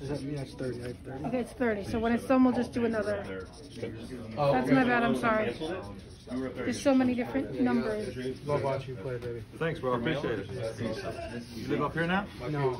Does that mean that's thirty? Thirty? Okay, it's 30. So when it's done, we'll just do another. Oh, That's my bad. I'm sorry. There's so many different numbers. Love watching you play, baby. Thanks, bro. I appreciate it. You live up here now? No.